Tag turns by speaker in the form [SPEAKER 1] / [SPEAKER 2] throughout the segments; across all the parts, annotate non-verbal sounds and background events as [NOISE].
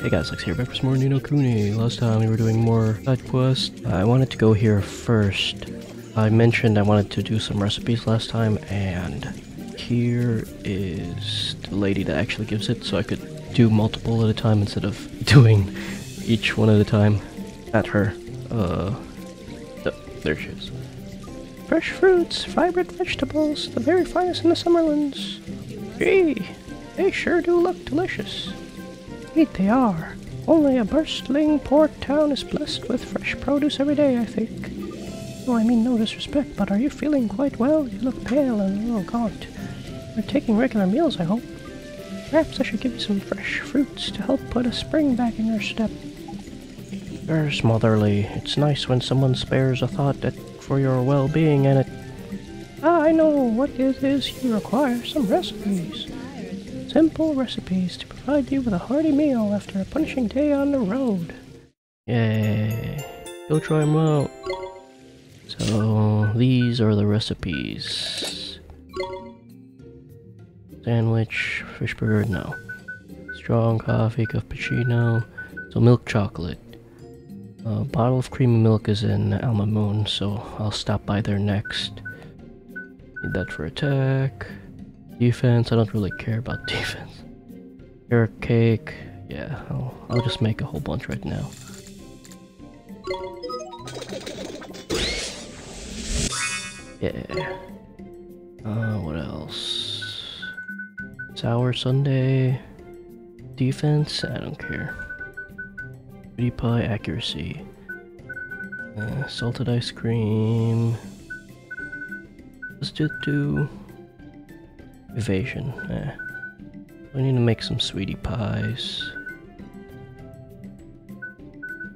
[SPEAKER 1] Hey guys, Lex here, back for some more Ni no Kuni. Last time we were doing more side quests. I wanted to go here first. I mentioned I wanted to do some recipes last time, and here is the lady that actually gives it, so I could do multiple at a time instead of [LAUGHS] doing each one at a time. At her. Uh, oh, there she is. Fresh fruits, vibrant vegetables, the very finest in the Summerlands. Gee, they sure do look delicious. Indeed they are. Only a bustling port town is blessed with fresh produce every day, I think. Oh, I mean no disrespect, but are you feeling quite well? You look pale and a little gaunt. You're taking regular meals, I hope. Perhaps I should give you some fresh fruits to help put a spring back in your step. There's motherly. It's nice when someone spares a thought for your well-being and it... Ah, I know what it is you require. Some recipes. Simple recipes to provide you with a hearty meal after a punishing day on the road. Yay. Go try them out. So, these are the recipes. Sandwich, fish burger, no. Strong coffee, cappuccino. So milk chocolate. A bottle of creamy milk is in Al Mamoon, so I'll stop by there next. Need that for attack. Defense, I don't really care about [LAUGHS] defense. Carrot cake, yeah, I'll, I'll just make a whole bunch right now. Yeah. Uh, what else? Sour Sunday. Defense, I don't care. Sweetie pie accuracy. Uh, salted ice cream. Let's do Evasion. Eh. I need to make some sweetie pies.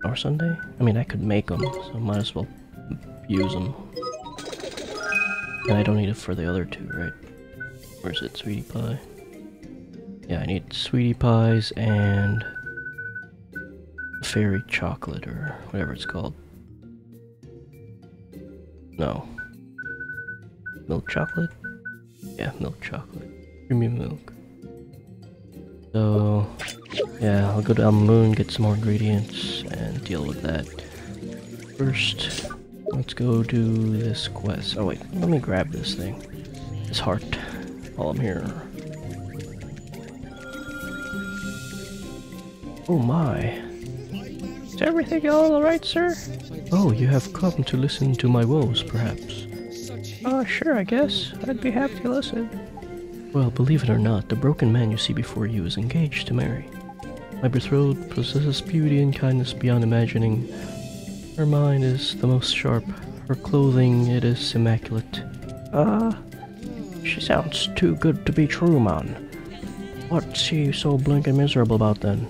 [SPEAKER 1] Or Sunday? I mean, I could make them, so I might as well use them. And I don't need it for the other two, right? Where is it, sweetie pie? Yeah, I need sweetie pies and fairy chocolate or whatever it's called. No. Milk chocolate? Yeah, milk chocolate. Creamy milk. So, yeah, I'll go to Al Mamoon, get some more ingredients, and deal with that. First, let's go do this quest. Oh wait, let me grab this thing. This heart, while I'm here. Oh my. Is everything all alright, sir? Oh, you have come to listen to my woes, perhaps. Oh, sure, I guess. I'd be happy to listen. Well, believe it or not, the broken man you see before you is engaged to Mary. My betrothed possesses beauty and kindness beyond imagining. Her mind is the most sharp. Her clothing, it is immaculate. Ah, uh, she sounds too good to be true, man. What's she so blinking miserable about then?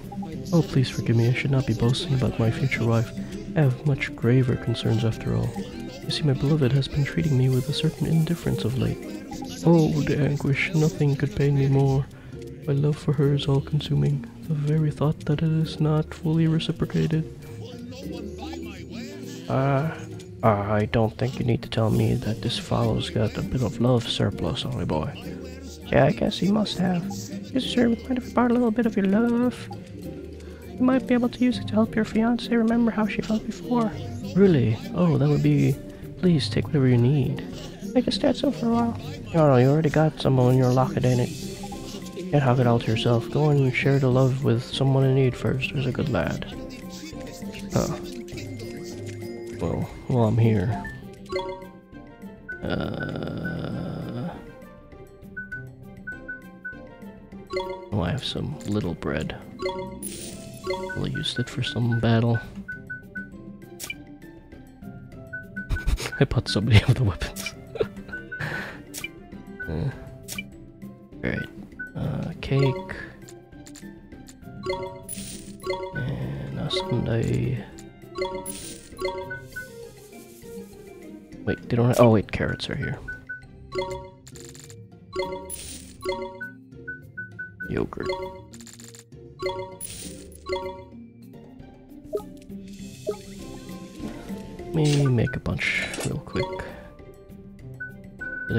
[SPEAKER 1] Oh, please forgive me. I should not be boasting about my future wife. I have much graver concerns after all. You see, my beloved has been treating me with a certain indifference of late. Oh, the anguish, nothing could pain me more. My love for her is all-consuming. The very thought that it is not fully reciprocated. Uh, uh, I don't think you need to tell me that this fellow's got a bit of love surplus, only boy. Yeah, I guess he must have. Yes, sir, mind if I borrow a little bit of your love? You might be able to use it to help your fiance remember how she felt before. Really? Oh, that would be Please take whatever you need. I can stand some for a while. No, no, you already got someone in your locket, ain't it? Can't have it all to yourself. Go and share the love with someone in need first. Who's a good lad. Huh. Well, while I'm here. Uh... Oh, I have some little bread. I'll use it for some battle. I bought so many of the weapons. uh, [LAUGHS] Alright. Uh, cake. And a sundae. Wait, they don't have- oh wait, carrots are here.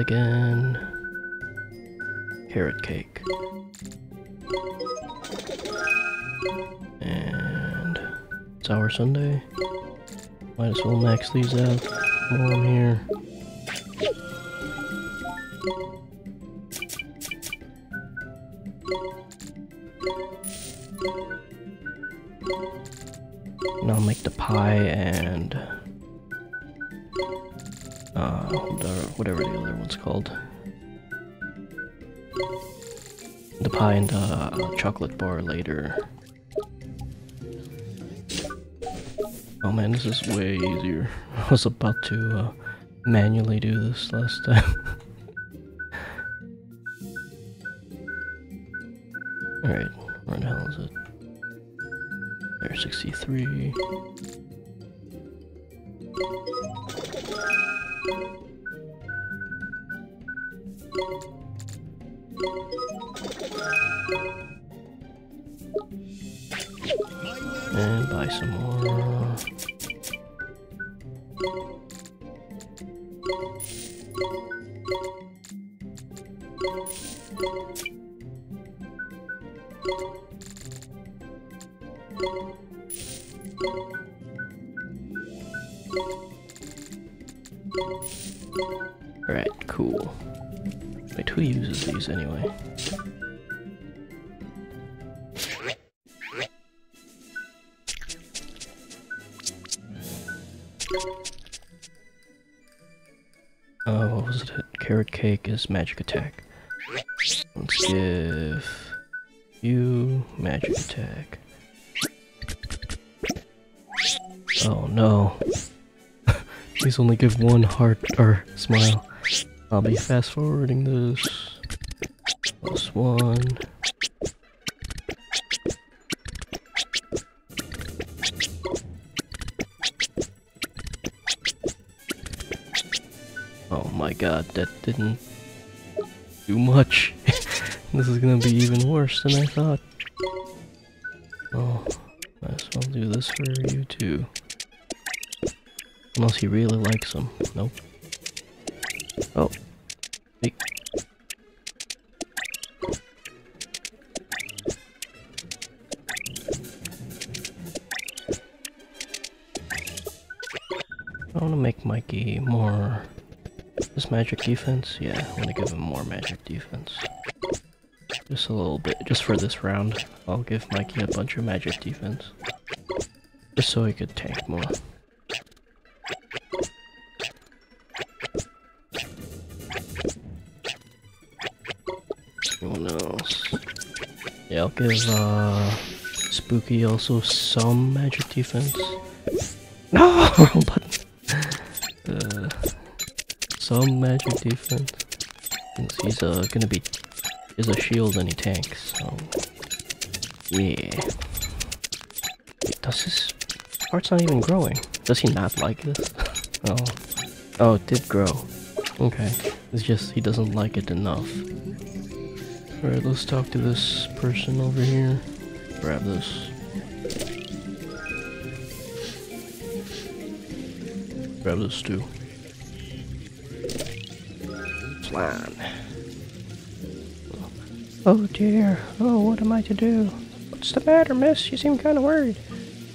[SPEAKER 1] again. Carrot cake. And sour sundae. Might as well max these out while I'm here. The called. The pie and the chocolate bar later. Oh man, this is way easier. [LAUGHS] I was about to uh, manually do this last time. [LAUGHS] Alright, where the hell is it? There, 63. And buy some more. Alright, cool. Wait, who uses these anyway? Uh, what was it? Carrot cake is magic attack. Let's give you magic attack. Oh no. [LAUGHS] Please only give one heart or smile. I'll be fast forwarding this. Plus one. Oh my god, that didn't do much. [LAUGHS] this is gonna be even worse than I thought. Oh, might as well do this for you too. Unless he really likes them. Nope. Magic defense? Yeah, I want to give him more magic defense. Just a little bit, just for this round. I'll give Mikey a bunch of magic defense. Just so he could tank more. Anyone else? Yeah, I'll give uh, Spooky also some magic defense. [LAUGHS] No, [LAUGHS] some magic defense. Since he's uh, gonna be is a shield and he tanks. So yeah. Does his heart's not even growing? Does he not like this? [LAUGHS] oh, oh, it did grow. Okay, it's just he doesn't like it enough. Alright, let's talk to this person over here. Grab this. Grab this too. Plan. Oh dear. Oh, what am I to do? What's the matter, miss? You seem kind of worried.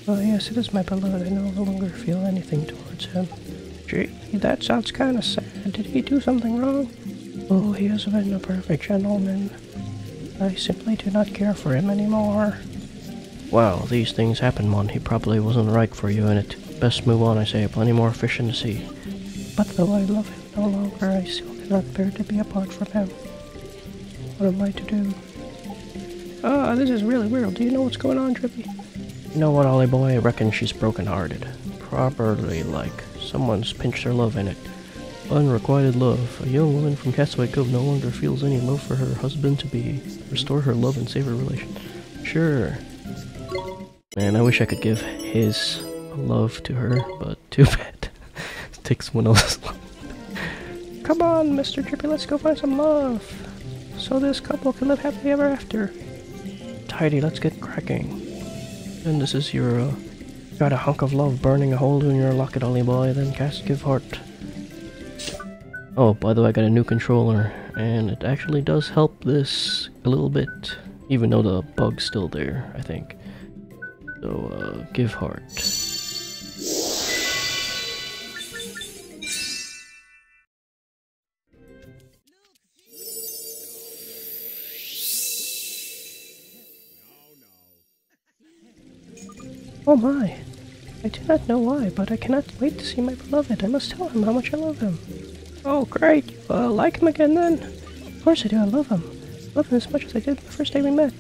[SPEAKER 1] Oh, yes, it is my beloved. I no longer feel anything towards him. Gee, that sounds kind of sad. Did he do something wrong? Oh, he has been a perfect gentleman. I simply do not care for him anymore. Well, these things happen, Mon. He probably wasn't right for you, and it best move on, I say. Plenty more fish in the sea. But though I love him no longer, I still cannot bear to be apart from him. What am I to do? Ah, this is really weird. Do you know what's going on, Drippy? You know what, Ollie boy? I reckon she's broken-hearted. Properly, like, someone's pinched her love in it. Unrequited love. A young woman from Castaway Cove no longer feels any love for her husband to be. Restore her love and save her relation. Sure. Man, I wish I could give his love to her, but too bad. takes someone else's love. Come on, Mr. Drippy, let's go find some love. So this couple can live happily ever after. Tidy, let's get cracking. And this is your, uh, got a hunk of love burning a hole in your locket, Ollie boy, then cast give heart. Oh, by the way, I got a new controller, and it actually does help this a little bit, even though the bug's still there, I think. So, Uh, give heart. Oh my! I do not know why, but I cannot wait to see my beloved. I must tell him how much I love him. Oh, great! You uh, like him again then? Of course I do, I love him. I love him as much as I did the first day we met.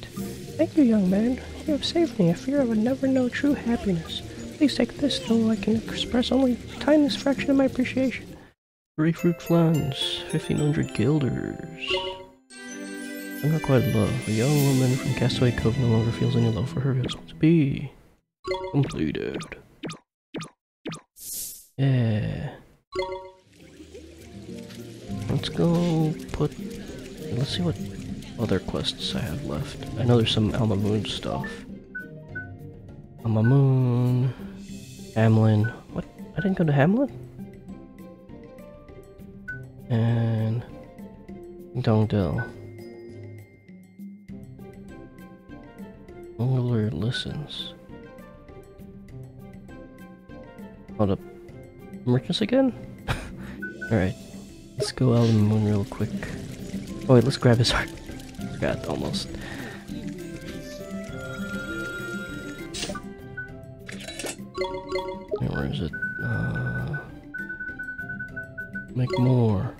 [SPEAKER 1] Thank you, young man. You have saved me. I fear I would never know true happiness. Please take this, though I can express only the tiniest fraction of my appreciation. Grapefruit flans, 1500 guilders. I'm not quite in love. A young woman from Castaway Cove no longer feels any love for her husband to be. Completed. Yeah. Let's go put... Let's see what other quests I have left. I know there's some Al Mamoon stuff. Al Mamoon... Hamelin... What? I didn't go to Hamelin? And... Dongdale. Ongler listens. Hold up. Merchants again? [LAUGHS] Alright. Let's go out on the moon real quick. Oh wait, let's grab his heart. Forgot almost. where is it? Uh, make more.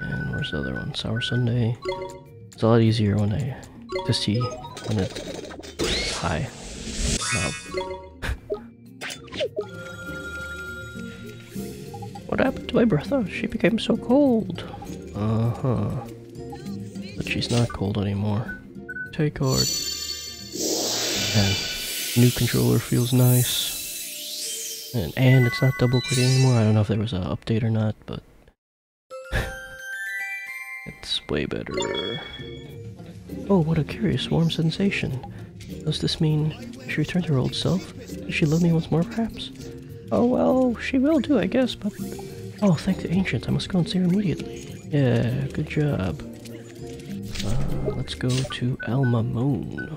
[SPEAKER 1] And where's the other one? Sour Sunday. It's a lot easier when I to see when it's high. what happened to my Bertha? She became so cold. Uh-huh. But she's not cold anymore. Take heart. And new controller feels nice. And, and it's not double clicking anymore. I don't know if there was an update or not, but [LAUGHS] it's way better. Oh, what a curious warm sensation. Does this mean she returned to her old self? Does she love me once more, perhaps? Oh, well, she will do, I guess, but... Oh, thank the ancients. I must go and see her immediately. Yeah, good job. Uh, let's go to Al Mamoon.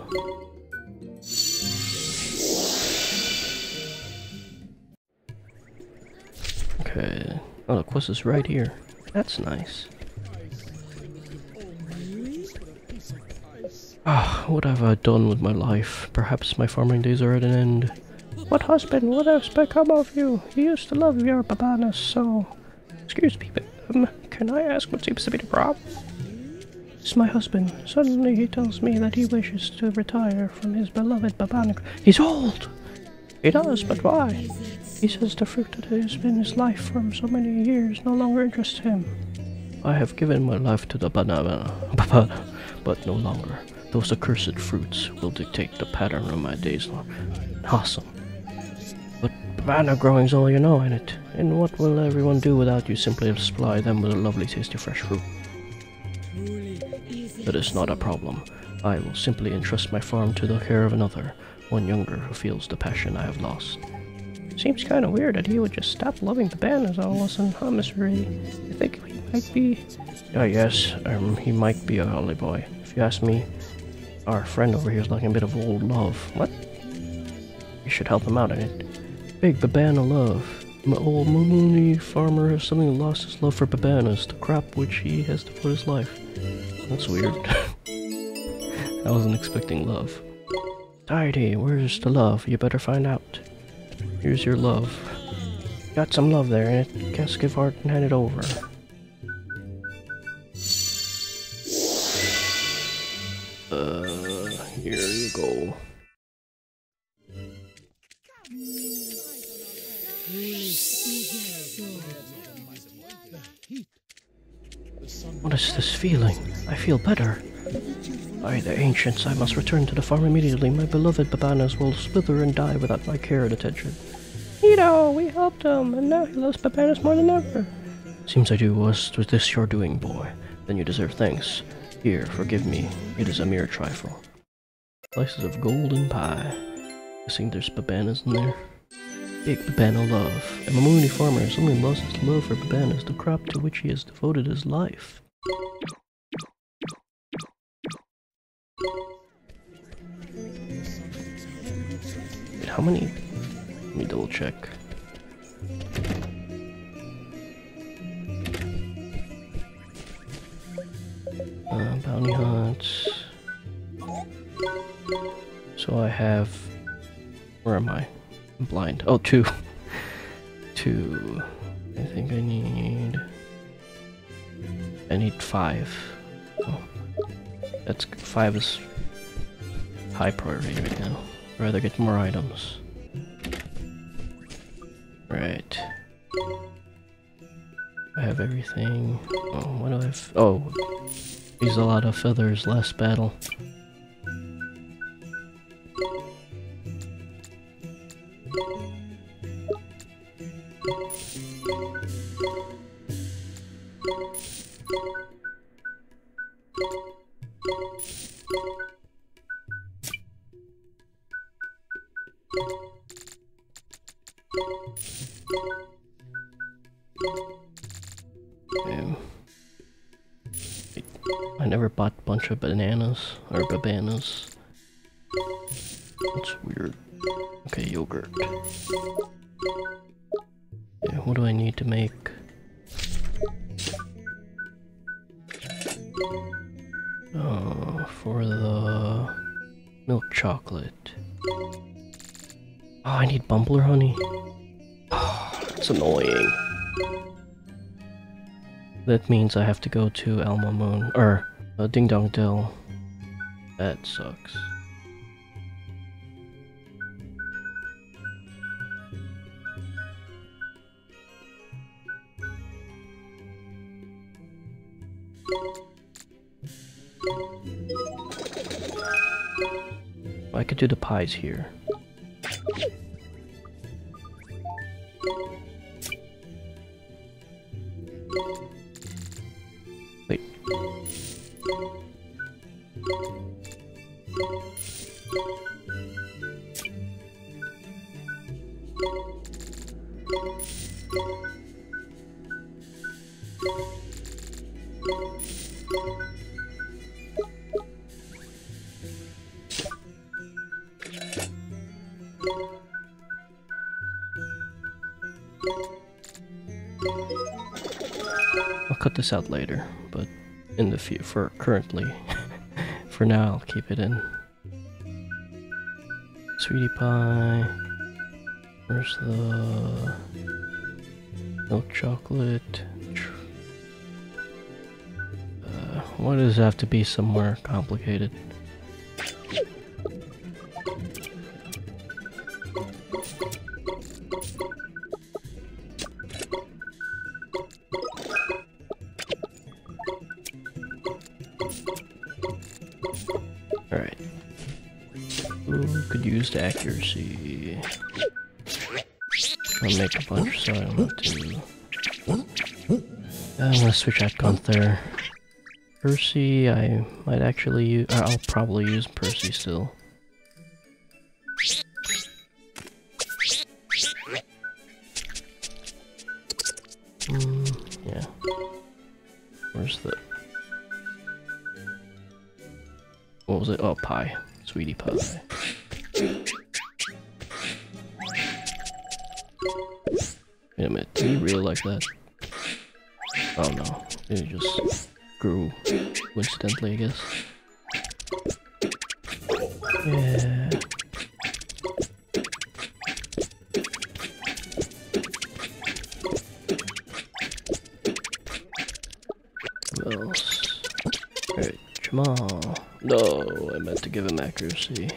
[SPEAKER 1] Okay. Oh, the quest is right here. That's nice. Ah, what have I done with my life? Perhaps my farming days are at an end. What husband? What has become of you? He used to love your babanas so... Excuse me, but um, can I ask what seems to be the problem? It's my husband. Suddenly he tells me that he wishes to retire from his beloved babana. He's old! He does, but why? He says the fruit that has been his life for so many years no longer interests him. I have given my life to the banana [LAUGHS] but no longer. Those accursed fruits will dictate the pattern of my days. Awesome. But banana growing's all you know ain't it. And what will everyone do without you simply to supply them with a lovely tasty fresh fruit? That is not a problem. I will simply entrust my farm to the care of another, one younger who feels the passion I have lost. Seems kind of weird that he would just stop loving the bananas all of a sudden, huh, Miss Marie? I think he might be... Oh yes, um, he might be a holly boy. If you ask me, our friend over here is like a bit of old love. What? You should help him out in it. Big Babana love. My old Mooney farmer has suddenly lost his love for Babanas, the crop which he has devoted his life. That's weird. [LAUGHS] I wasn't expecting love. Tidy, where's the love? You better find out. Here's your love. Got some love there and it. can't give heart and hand it over. Uh, here you go. What is this feeling? I feel better. By the ancients, I must return to the farm immediately. My beloved Babanas will slither and die without my care and attention. Nito, we helped him, and now he loves Babanas more than ever. Seems I do was was this your doing, boy. Then you deserve thanks. Here, forgive me. It is a mere trifle. Slices of golden pie. Guessing there's babanas in there. Big babana love. A Mamooni farmer has only lost his love for babanas, the crop to which he has devoted his life. How many? Let me double check. Uh, bounty hunts. So I have. Where am I? I'm blind. Oh, two. [LAUGHS] two. I think I need. I need five. Oh. That's five is high priority right now. I'd rather get more items. Right. I have everything. Oh, what do I have? Oh, use a lot of feathers last battle. Damn. I never bought a bunch of bananas or babanas. That's weird. Okay, yogurt. Yeah, what do I need to make? Oh, for the milk chocolate. Oh, I need bumbler honey. [SIGHS] It's annoying. That means I have to go to Al Mamoon, or uh, Ding Dong Dell. That sucks. I could do the pies here. For now, I'll keep it in. Sweetie pie. Where's the milk chocolate? Uh, why does it have to be somewhere complicated? So I have to. I'm gonna switch out Gunther. Percy, I might actually use. I'll probably use Percy still. Mm, yeah. Where's the. What was it? Oh, pie. Sweetie pie. Wait a minute, did he really like that? Oh no, it just grew coincidentally, I guess. Yeah. What else? Alright, Jamal. No, I meant to give him accuracy.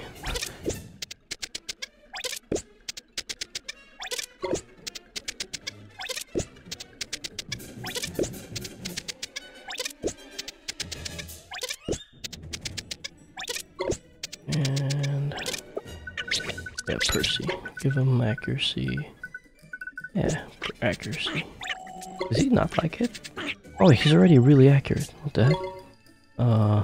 [SPEAKER 1] Accuracy. Yeah, accuracy. Does he not like it? Oh, he's already really accurate. What the heck? Uh.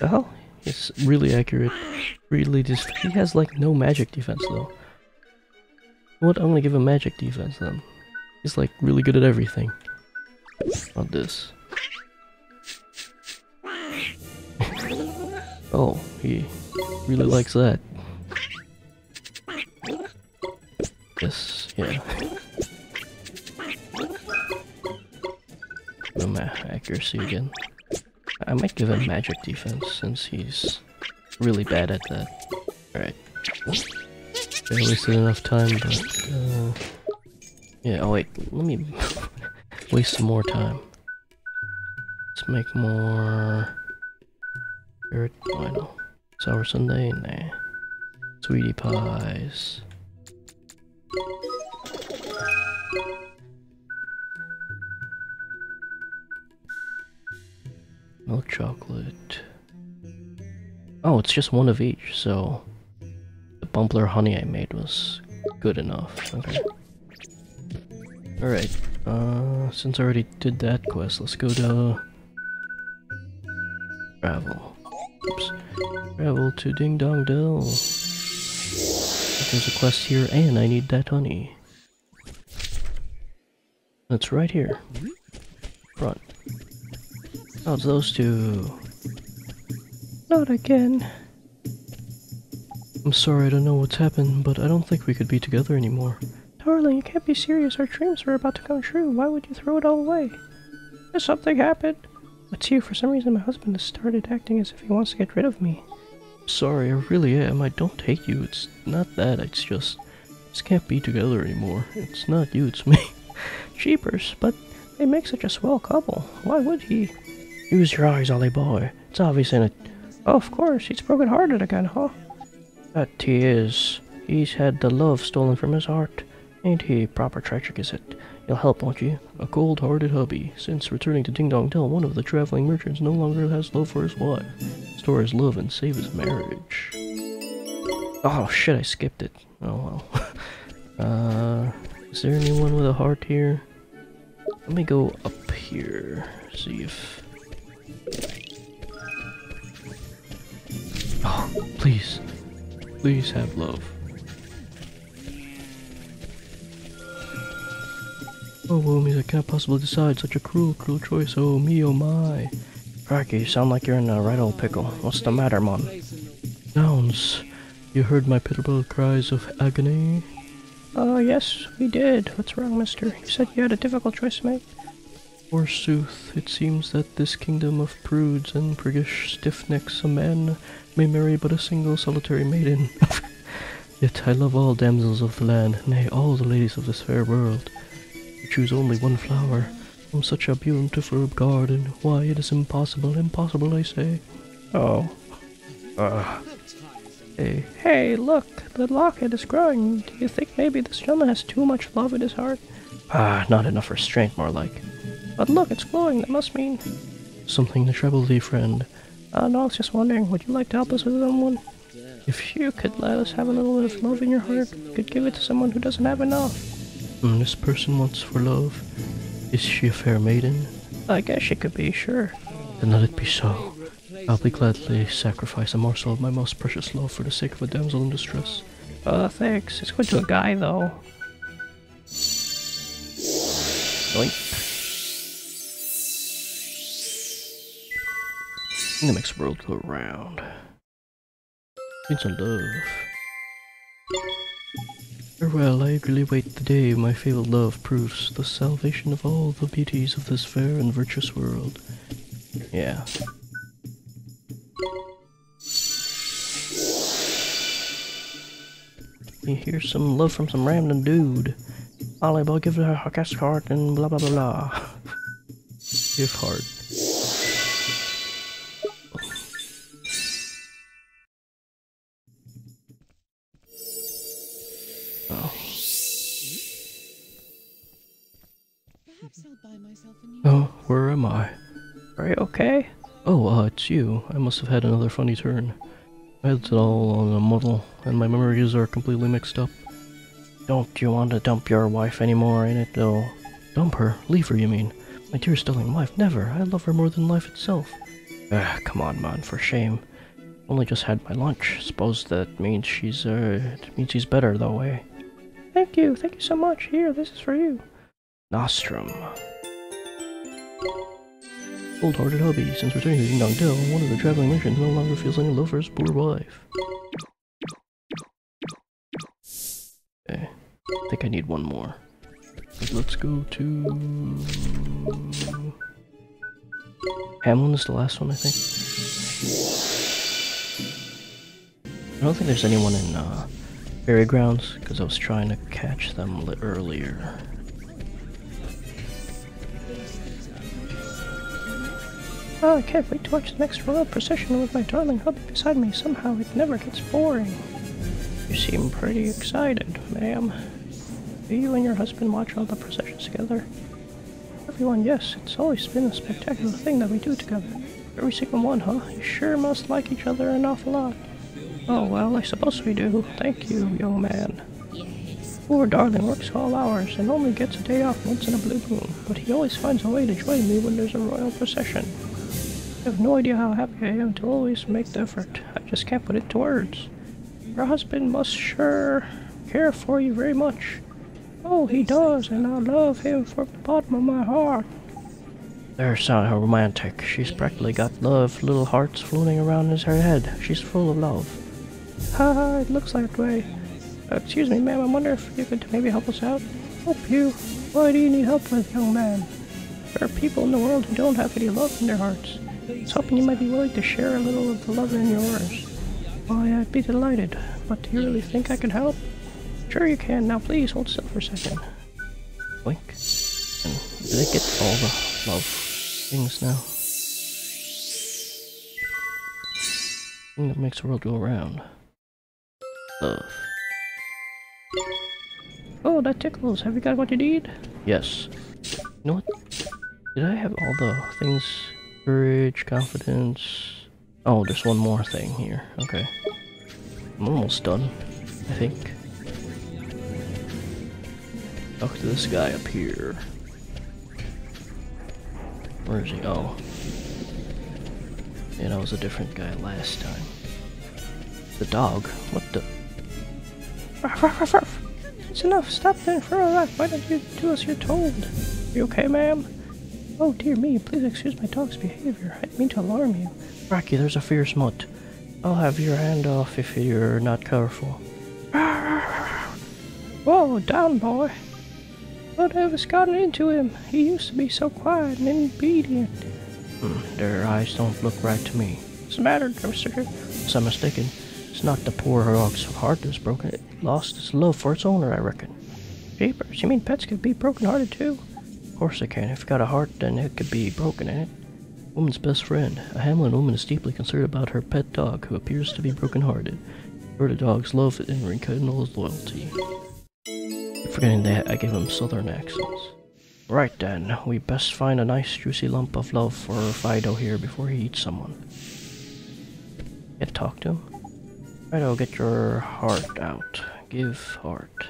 [SPEAKER 1] The hell? He's really accurate. Really just. He has like no magic defense though. What? I'm gonna give him magic defense then. He's like really good at everything. Not this. [LAUGHS] Oh, he really likes that. Accuracy again. I might give him magic defense since he's really bad at that. Alright. I wasted enough time, but uh, yeah. Oh wait, let me [LAUGHS] waste some more time. Let's make more. Why no? Sour Sunday, nah. Sweetie pies. Oh, it's just one of each, so the bumbler honey I made was good enough. Okay. Alright, uh, since I already did that quest, let's go to... Travel. Oops. Travel to Ding Dong Dell. There's a quest here, and I need that honey. That's right here. Front. Oh, those two. Not again. I'm sorry, I don't know what's happened, but I don't think we could be together anymore. Darling, you can't be serious. Our dreams were about to come true. Why would you throw it all away? Has something happened? What's here? For some reason, my husband has started acting as if he wants to get rid of me. Sorry, I really am. I don't hate you. It's not that. It's just... Just can't be together anymore. It's not you, it's me. [LAUGHS] Cheapers, but they make such a swell couple. Why would he? Use your eyes, Ollie boy. It's obvious in it. Oh, of course, he's broken hearted again, huh? That he is. He's had the love stolen from his heart. Ain't he? Proper tragic, is it? You'll help, won't you? A cold-hearted hubby. Since returning to Ding Dong Dell, one of the traveling merchants no longer has love for his wife. Store his love and save his marriage. Oh shit, I skipped it. Oh well. [LAUGHS] uh, is there anyone with a heart here? Let me go up here, see if... Oh, please. Please have love. Oh, woe me, I can't possibly decide. Such a cruel, cruel choice. Oh, me, oh my. Cracky, you sound like you're in a right old pickle. What's the matter, mon? Nouns. You heard my pitiable cries of agony? Oh, uh, yes, we did. What's wrong, mister? You said you had a difficult choice to make. Forsooth, it seems that this kingdom of prudes and priggish stiff-necks a man may marry but a single solitary maiden. [LAUGHS] Yet I love all damsels of the land, nay, all the ladies of this fair world choose only one flower from such a beautiful garden. Why, it is impossible, impossible, I say. Oh. Uh. Hey, hey, look, the locket is growing. Do you think maybe this gentleman has too much love in his heart? Ah, not enough restraint, more like. But look, it's glowing. That must mean... Something to trouble thee, friend. Uh, no, I was just wondering, would you like to help us with someone? If you could let us have a little bit of love in your heart, you could give it to someone who doesn't have enough. Mm, this person wants for love. Is she a fair maiden? I guess she could be, sure. Then let it be so. I'll be gladly sacrifice a morsel of my most precious love for the sake of a damsel in distress. Uh, thanks. It's going to a guy, though. The makes the world go round. It's a love. Farewell, I eagerly wait the day my fabled love proves the salvation of all the beauties of this fair and virtuous world. Yeah. You hear some love from some random dude. Ollie, I'll give her a guest heart and blah blah blah blah. [LAUGHS] Give heart. Where am I? Are you okay? Oh, uh, it's you. I must have had another funny turn. My head's all on a muddle, and my memories are completely mixed up. Don't you want to dump your wife anymore, ain't it, though? Dump her? Leave her, you mean? My dear stilling wife, never. I love her more than life itself. Ah, come on, man, for shame. Only just had my lunch. Suppose that means she's, uh, it means she's better, though, eh? Thank you, thank you so much. Here, this is for you. Nostrum. Cold-hearted hubby. Since returning to Ding Dong Dell, one of the traveling merchants no longer feels any love for his poor wife. Okay, I think I need one more. Let's go to... Hamelin is the last one, I think. I don't think there's anyone in uh, Fairy Grounds, because I was trying to catch them earlier. Oh, I can't wait to watch the next royal procession with my darling hubby beside me. Somehow it never gets boring. You seem pretty excited, ma'am. Do you and your husband watch all the processions together? Everyone, yes. It's always been a spectacular thing that we do together. Every single one, huh? You sure must like each other an awful lot. Oh, well, I suppose we do. Thank you, young man. Poor darling works all hours and only gets a day off once in a blue moon, but he always finds a way to join me when there's a royal procession. I have no idea how happy I am to always make the effort. I just can't put it to words. Your husband must sure care for you very much. Oh, he does, and I love him from the bottom of my heart. There's how romantic. She's practically got love little hearts floating around in her head. She's full of love. Ha! it looks that way. Uh, excuse me, ma'am, I wonder if you could maybe help us out? Help you? What do you need help with, young man? There are people in the world who don't have any love in their hearts. I was hoping you might be willing to share a little of the love in yours. Why, I'd be delighted. But do you really think I can help? Sure you can. Now please hold still for a second. Wink. And they get all the love things now? Thing that makes the world go around. Love. Oh, that tickles. Have you got what you need? Yes. You know what? Did I have all the things Courage, confidence. Oh, there's one more thing here. Okay. I'm almost done, I think. Talk to this guy up here. Where is he? Oh. Yeah, that was a different guy last time. The dog? What the? It's enough. Stop there for all that. Why don't you do as you're told? You okay, ma'am? Oh dear me, please excuse my dog's behavior. I didn't mean to alarm you. Rocky, there's a fierce mutt. I'll have your hand off if you're not careful. [LAUGHS] Whoa, down boy. Whatever's gotten into him? He used to be so quiet and obedient. Hmm, their eyes don't look right to me. What's the matter, mister? Unless I'm mistaken, it's not the poor dog's heart that's broken. It lost its love for its owner, I reckon. Jeepers, you mean pets could be broken-hearted too? Course it can. If you got a heart, then it could be broken in it. Woman's best friend. A Hamelin woman is deeply concerned about her pet dog, who appears to be broken-hearted. For the dog's love and rekindles loyalty. Forgetting that I gave him southern accents. Right then, we best find a nice juicy lump of love for Fido here before he eats someone. Get talk to him. Fido, get your heart out. Give heart.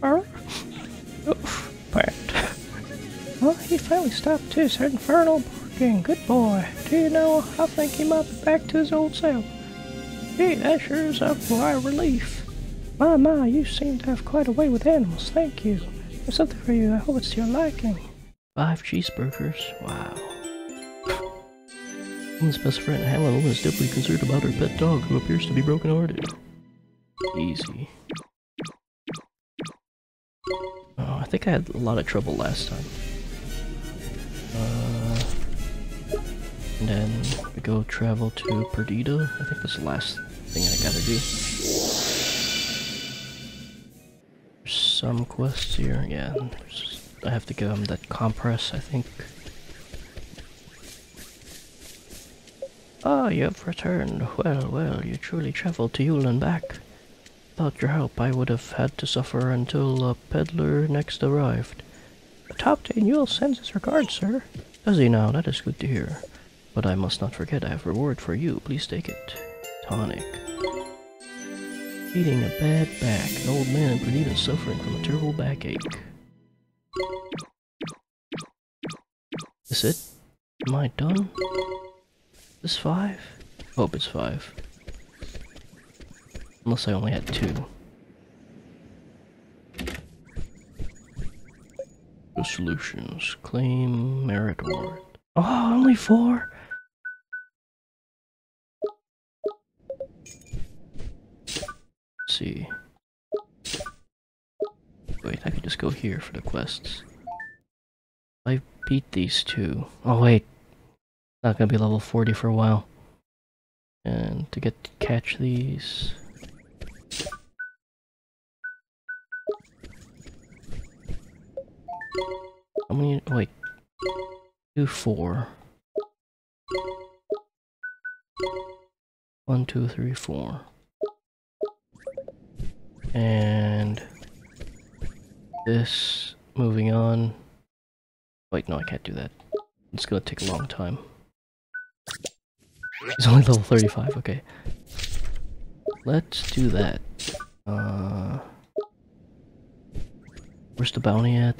[SPEAKER 1] [LAUGHS] finally stopped too. his infernal barking. Good boy. Do you know, I think he might be back to his old self. Gee, that sure is a relief. My, my, you seem to have quite a way with animals. Thank you. There's something for you. I hope it's to your liking. Five cheeseburgers. Wow. Woman's best friend, Helen, is deeply concerned about her pet dog, who appears to be broken-hearted. Easy. Oh, I think I had a lot of trouble last time. Uh, and then we go travel to Perdita. I think that's the last thing I gotta do. There's some quests here. Yeah, I have to give them that compress, I think. Ah, you have returned. Well, well, you truly traveled to Yule and back. Without your help, I would have had to suffer until a peddler next arrived. Top Yule sends his regards, sir. Does he now? That is good to hear. But I must not forget I have reward for you. Please take it. Tonic. Eating a bad back. An old man in suffering from a terrible backache. Is it? Am I done? This five? Hope it's five. Unless I only had two. The solutions. Claim merit award. Oh, only four? Let's see. Wait, I can just go here for the quests. I beat these two. Oh wait, not gonna be level 40 for a while. And to get to catch these... How many? Wait. Do four. One, two, three, four. And this moving on. Wait, no, I can't do that. It's gonna take a long time. It's only level 35, okay. Let's do that. Uh, where's the bounty at?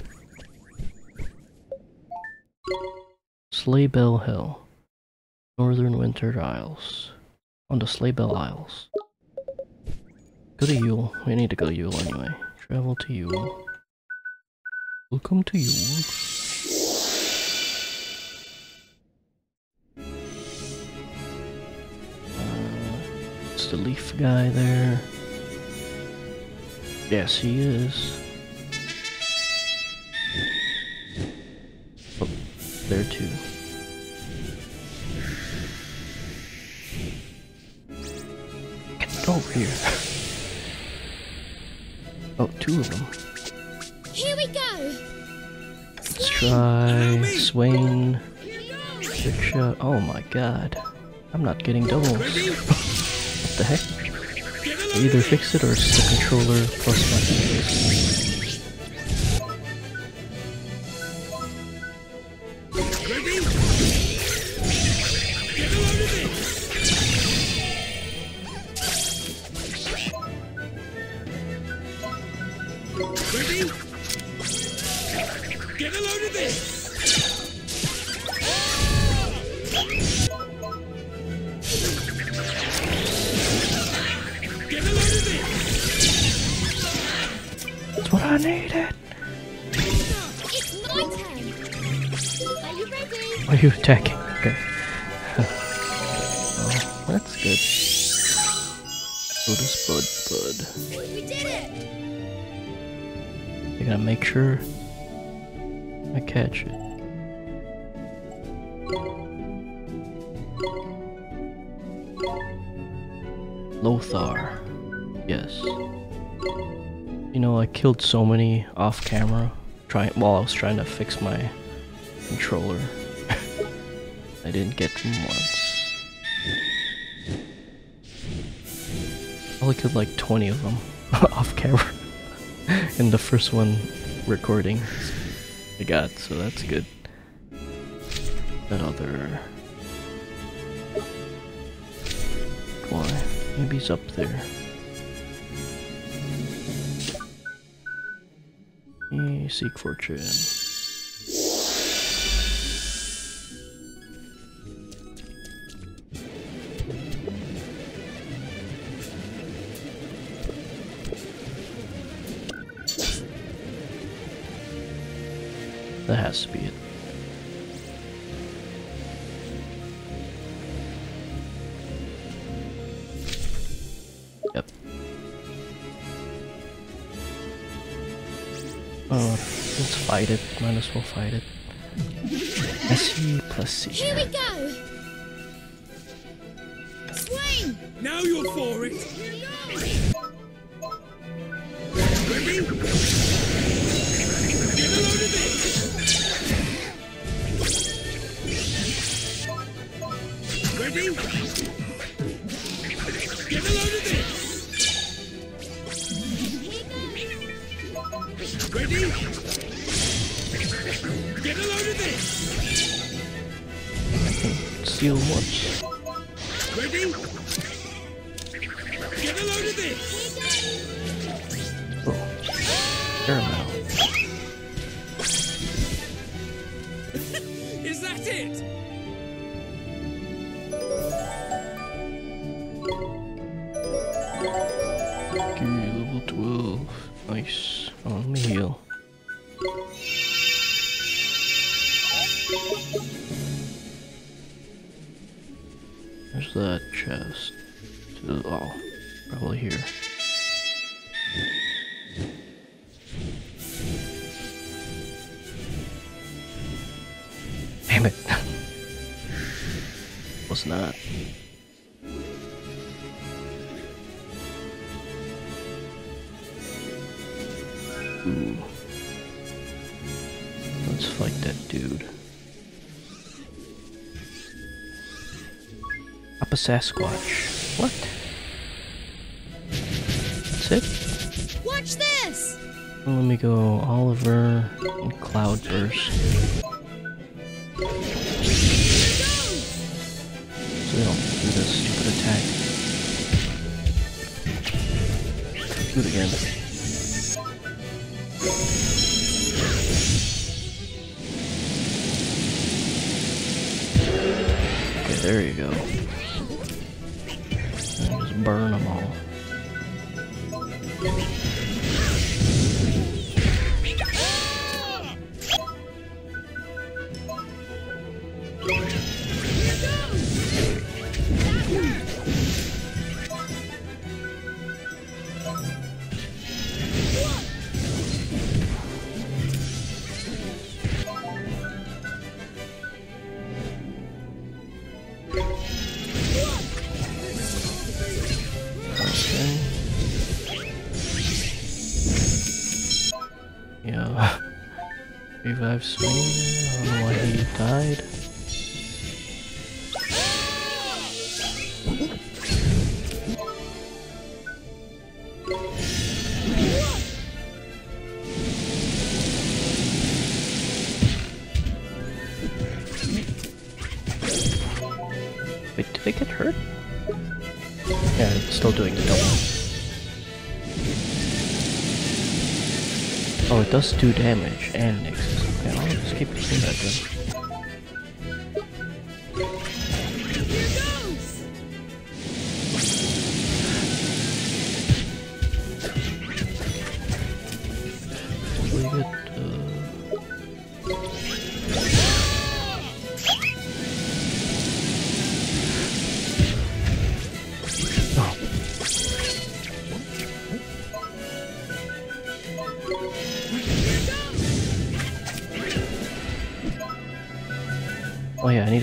[SPEAKER 1] Sleighbell Hill. Northern Winter Isles. On the Sleighbell Isles. Go to Yule. We need to go to Yule anyway. Travel to Yule. Welcome to Yule. Uh, it's the leaf guy there. Yes, he is. There too. Get over here. Oh, two of them.
[SPEAKER 2] Here we go.
[SPEAKER 1] Let's try Swaine. Trick shot. Oh my god. I'm not getting doubles. what the heck? Either fix it or it's the controller plus my fingers. Lothar. Yes. You know, I killed so many off camera trying while I was trying to fix my controller. [LAUGHS] I didn't get them once. I only killed like 20 of them [LAUGHS] off camera. [LAUGHS] in the first one recording I got, so that's good. That other why? Maybe he's up there. Eh, seek fortune. That has to be it. Fight it. Might as well fight it. SC plus C.
[SPEAKER 2] Here we go. Swing.
[SPEAKER 3] Now you're for it!
[SPEAKER 1] Damn it. Was not. Ooh. Let's fight that dude. Up a Sasquash. What? That's it?
[SPEAKER 2] Watch this!
[SPEAKER 1] Let me go Oliver and Cloudburst. So do this stupid attack. Do it Revive Swaine. I don't know why he died. Wait, did I get hurt? Yeah, it's still doing the double. Oh, it does do damage and nixes. I'll just keep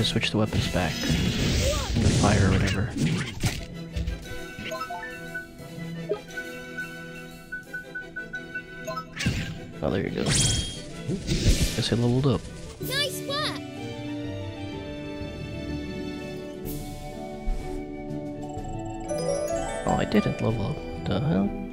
[SPEAKER 1] switch the weapons back. The fire or whatever. Oh, there you go. Guess I leveled up.
[SPEAKER 2] Nice work!
[SPEAKER 1] Oh, I didn't level up. What the hell?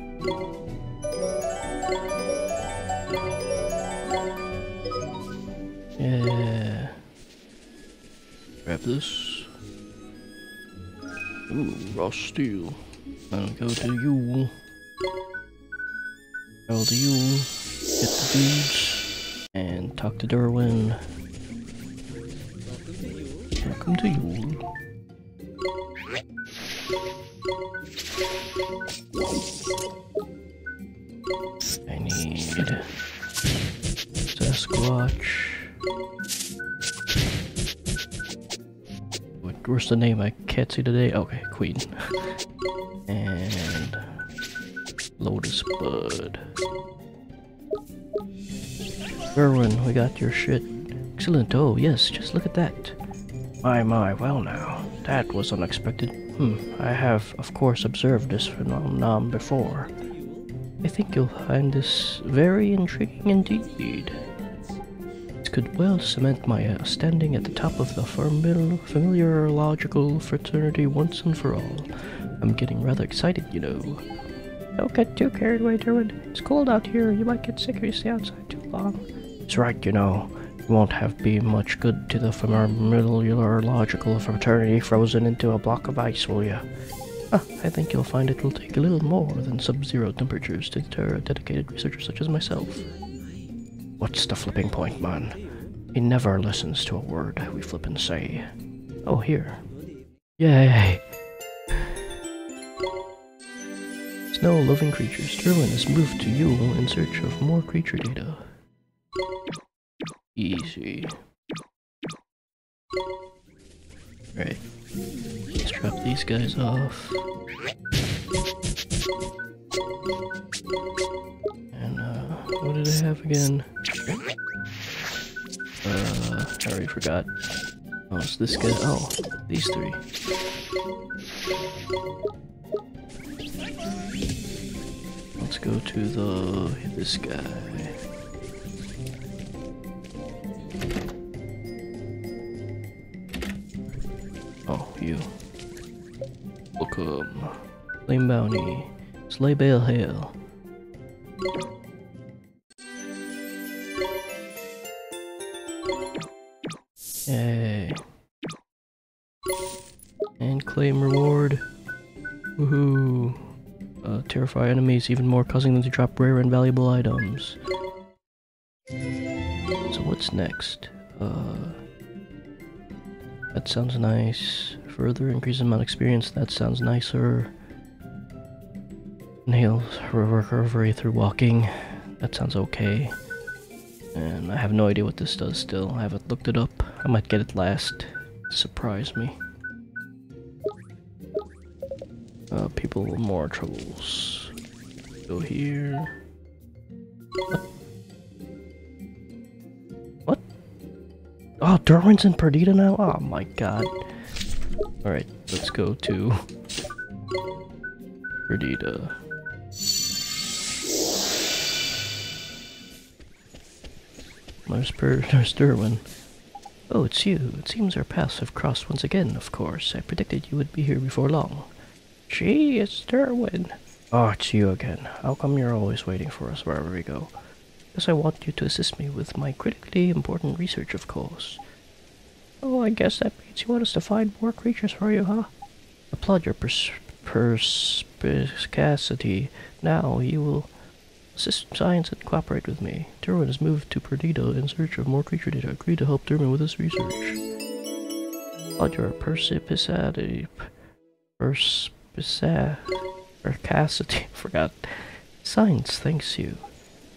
[SPEAKER 1] Ooh, raw steel. I'll go to you. Go to you. Can't see today? Okay, Queen. [LAUGHS] and Lotus Bud. Erwin, we got your shit. Excellent. Oh, yes, just look at that. My, my, well now. That was unexpected. Hmm, I have, of course, observed this phenomenon before. I think you'll find this very intriguing indeed. Could well cement my uh, standing at the top of the famil- familiological fraternity once and for all. I'm getting rather excited, you know. Don't get too carried away, Derwin. It's cold out here. You might get sick if you stay outside too long. It's right, you know. You won't have been much good to the familiological fraternity frozen into a block of ice, will you? Ah, I think you'll find it will take a little more than sub-zero temperatures to deter a dedicated researcher such as myself. What's the flipping point, man? He never listens to a word we flip and say. Oh, here. Yay! It's snow-loving creatures. Derwin has moved to Yule in search of more creature data. Easy. Right. Let's drop these guys off. And uh, what did I have again? Uh, I already forgot. Oh, it's this guy. Oh, these three. Let's go to the this guy. Oh, you. Welcome. Flame Bounty. Sleighbell Hell. Yay. And claim reward. Woohoo. Uh, terrify enemies even more, causing them to drop rare and valuable items. So what's next? Uh, that sounds nice. Further increase amount of experience, that sounds nicer. Inhale recovery through walking, that sounds okay. And I have no idea what this does still. I haven't looked it up. I might get it last. Surprise me. Uh, people more troubles. Go here. What? Oh, Derwin's in Perdita now? Oh my god. Alright, let's go to Perdita. There's, [LAUGHS] Derwin. Oh, it's you. It seems our paths have crossed once again, of course. I predicted you would be here before long. Gee, it's Derwin. Oh, ah, it's you again. How come you're always waiting for us wherever we go? Guess I want you to assist me with my critically important research, of course. Oh, I guess that means you want us to find more creatures for you, huh? Applaud your pers perspicacity. Now you will assist science and cooperate with me. Derwin has moved to Perdita in search of more creature data. Agree to help Derwin with his research. Applaud your perspicacity. Perspicac... Perspicacity. Forgot. Science thanks you.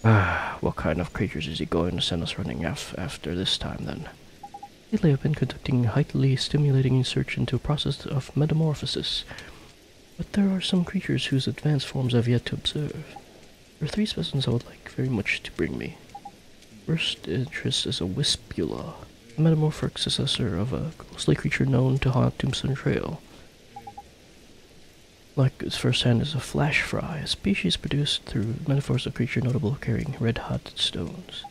[SPEAKER 1] Ah, what kind of creatures is he going to send us running af after this time then? Lately I've been conducting highly stimulating research into a process of metamorphosis. But there are some creatures whose advanced forms I've yet to observe. There are three specimens I would like very much to bring me. First interest is a Wispula, a metamorphic successor of a ghostly creature known to haunt Tombstone Trail. Like its first hand is a flash fry, a species produced through metaphors of creature notable carrying red-hot stones.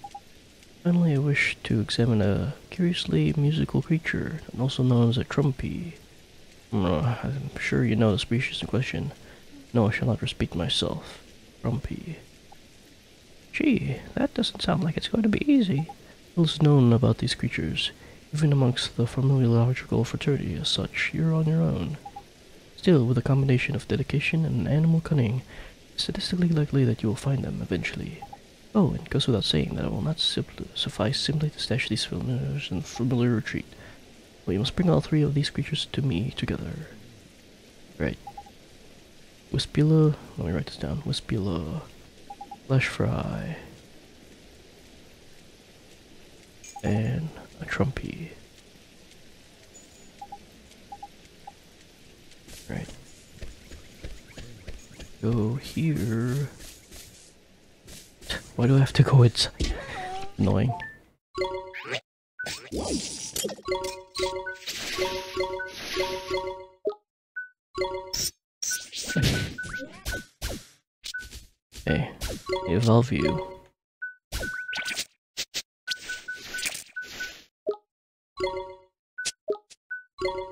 [SPEAKER 1] Finally, I wish to examine a curiously musical creature, also known as a trumpy. I'm sure you know the species in question. No, I shall not repeat myself. Trumpy. Gee, that doesn't sound like it's going to be easy. Little is known about these creatures, even amongst the familiological fraternity as such, you're on your own. Still, with a combination of dedication and animal cunning, it's statistically likely that you will find them eventually. Oh, and it goes without saying that it will not suffice simply to stash these familiars in familiar retreat. Well, you must bring all three of these creatures to me together. Right. Wispula, let me write this down. Wispula, Flesh Fry, and a Trumpy. Right. Go here. Why do I have to go inside? Annoying. Evolve you.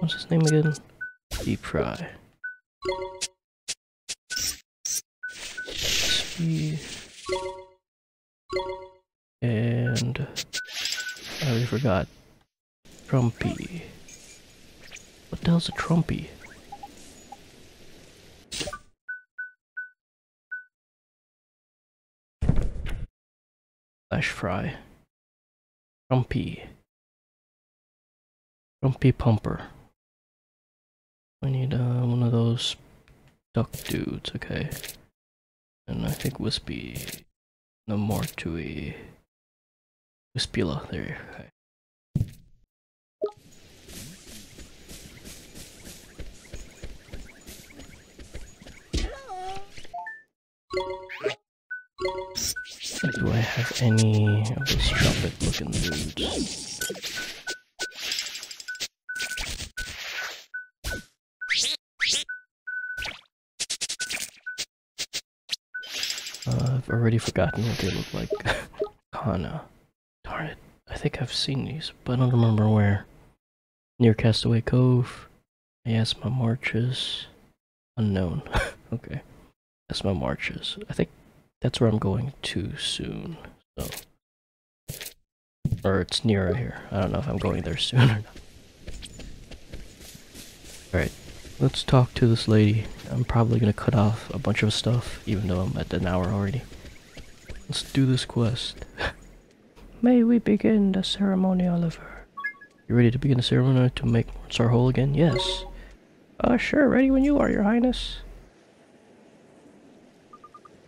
[SPEAKER 1] What's his name again? Deep Fry. Speed. And I already forgot. Trumpy. What the hell's a Trumpy? Flash fry. Trumpy. Trumpy pumper. I need uh, one of those duck dudes, okay. And I think Wispy no more to a Wispila there. Okay. Do I have any of those tropic looking dudes? Uh, I've already forgotten what they look like. [LAUGHS] Kana. Darn it. I think I've seen these, but I don't remember where. Near Castaway Cove. Miasma Marshes. Unknown. [LAUGHS] okay. Miasma Marshes. I think that's where I'm going to soon. So. Or it's nearer here. I don't know if I'm going there [LAUGHS] soon or not. Alright. Let's talk to this lady. I'm probably gonna cut off a bunch of stuff, even though I'm at an hour already. Let's do this quest. [LAUGHS] May we begin the ceremony, Oliver? You ready to begin the ceremony to make Star whole again? Yes. Uh, sure, ready when you are, your highness.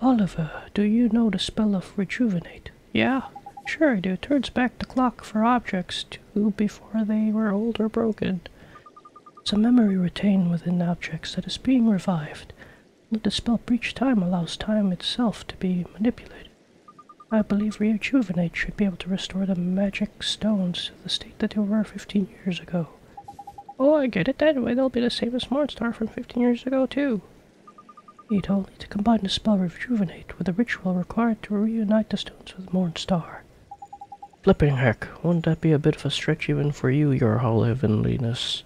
[SPEAKER 1] Oliver, do you know the spell of rejuvenate? Yeah, sure I do. Turns back the clock for objects to before they were old or broken. It's a memory retained within objects that is being revived. Let the spell breach time allows time itself to be manipulated. I believe Rejuvenate should be able to restore the magic stones to the state that they were 15 years ago. Oh, I get it that way. They'll be the same as Mornstar from 15 years ago, too. Need only to combine the spell Rejuvenate with the ritual required to reunite the stones with Mornstar. Flipping heck, wouldn't that be a bit of a stretch even for you, your heavenliness?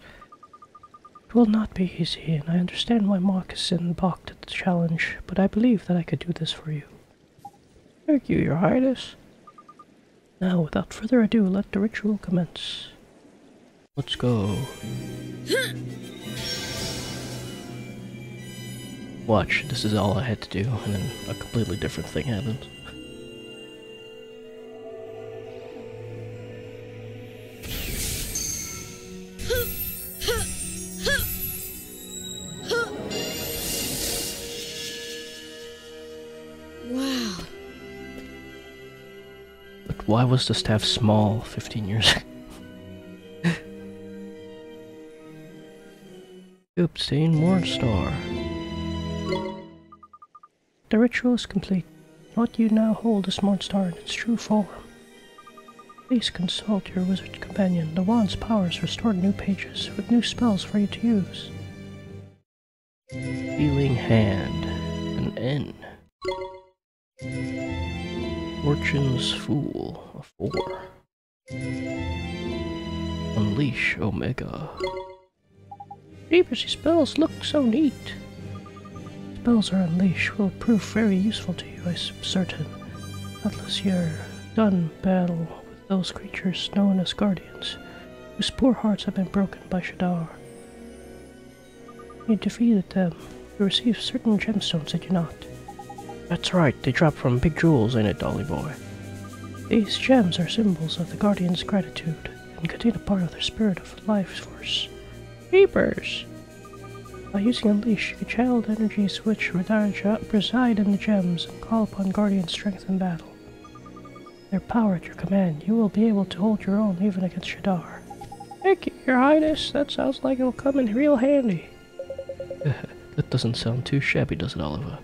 [SPEAKER 1] It will not be easy, and I understand why Marcassin balked at the challenge, but I believe that I could do this for you. Thank you, your highness. Now, without further ado, let the ritual commence. Let's go. [LAUGHS] Watch, this is all I had to do, and then a completely different thing happens.
[SPEAKER 2] Wow.
[SPEAKER 1] But why was the staff small 15 years ago? [LAUGHS] Obtain Mornstar. The ritual is complete. What you now hold is Mornstar in its true form. Please consult your wizard companion. The wand's powers restored new pages with new spells for you to use. Healing Hand. An N. Fortune's Fool. A 4. Unleash Omega. These spells look so neat. Spells are unleashed will prove very useful to you, I'm certain. Unless you're done battle with those creatures known as guardians, whose poor hearts have been broken by Shadar. You defeated them. You received certain gemstones, did you not? That's right, they drop from big jewels, ain't it, Dolly Boy? These gems are symbols of the Guardian's gratitude and contain a part of their spirit of life force. Reapers! By using Unleash, you can channel the energies which reside in the gems and call upon Guardian strength in battle. Their power at your command, you will be able to hold your own even against Shadar. Thank you, Your Highness. That sounds like it'll come in real handy. [LAUGHS] that doesn't sound too shabby, does it, Oliver?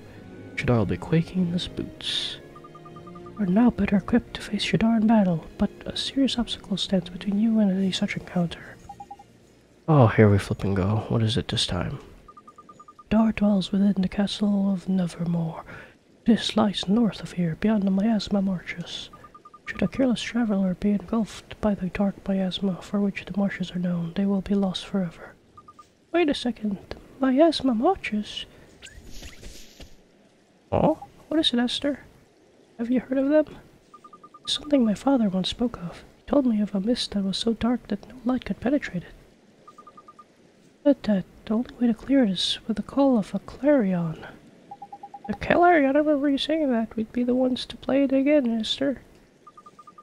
[SPEAKER 1] Shadar will be quaking in his boots. We're now better equipped to face Shadar in battle, but a serious obstacle stands between you and any such encounter. Oh, here we flip and go. What is it this time? Dar dwells within the castle of Nevermore. This lies north of here, beyond the miasma marshes. Should a careless traveler be engulfed by the dark miasma for which the marshes are known, they will be lost forever. Wait a second. Miasma marshes? Oh? What is it, Esther? Have you heard of them? Something my father once spoke of. He told me of a mist that was so dark that no light could penetrate it. But that the only way to clear it is with the call of a clarion. A clarion? I remember you saying that. We'd be the ones to play it again, Esther.